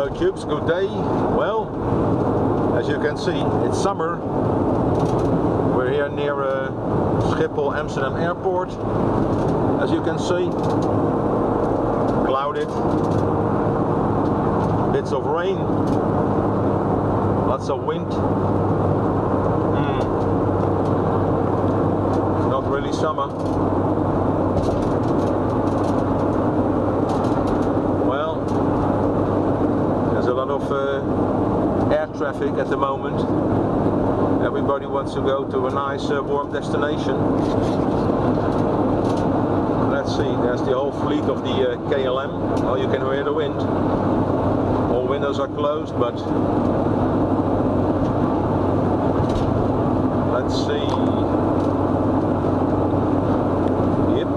Hello tubes, good day. Well, as you can see, it's summer. We're here near uh, Schiphol Amsterdam Airport. As you can see, clouded, bits of rain, lots of wind. Mm. Not really summer. Well, there's a lot of uh, air traffic at the moment. Everybody wants to go to a nice uh, warm destination. Let's see, there's the whole fleet of the uh, KLM. Well, you can hear the wind. All windows are closed, but let's see. Yep.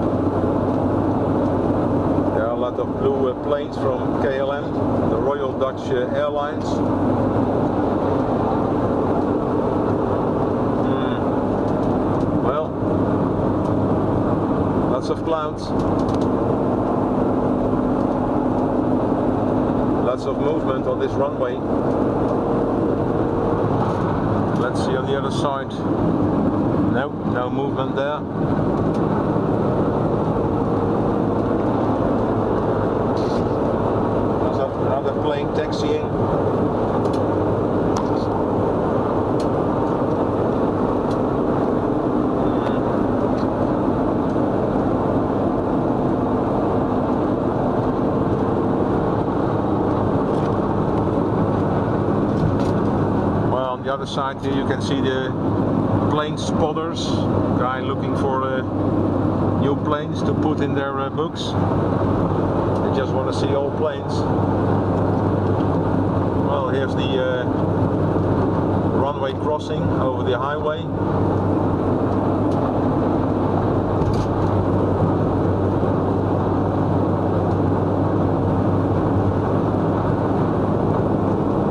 There are a lot of blue uh, planes from KLM, the Royal Dutch uh, Airlines. Hmm. Well, lots of clouds. Lots of movement on this runway. Let's see on the other side. No, no movement there. There's another plane taxiing. Well, on the other side here you can see the plane spotters, guy looking for uh, new planes to put in their uh, books. They just want to see all planes. Well, here's the uh, runway crossing over the highway.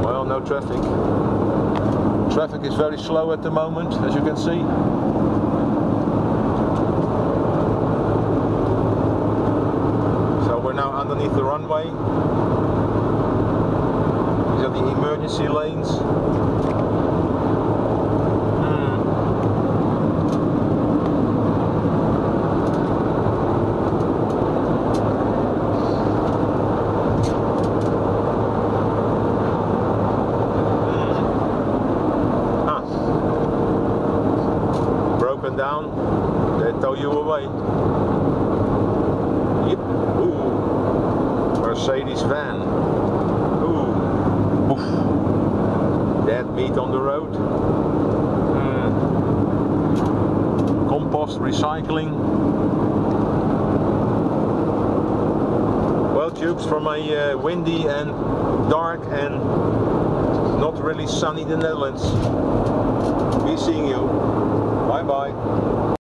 Well, no traffic. Traffic is very slow at the moment, as you can see. Underneath the runway. These are the emergency lanes. Hmm. Broken down, they tow you away. Yep. Ooh. Mercedes van. Ooh. Oof. Dead meat on the road. Hmm. Compost recycling. Well, tubes from a uh, windy and dark and not really sunny the Netherlands. Be seeing you. Bye bye.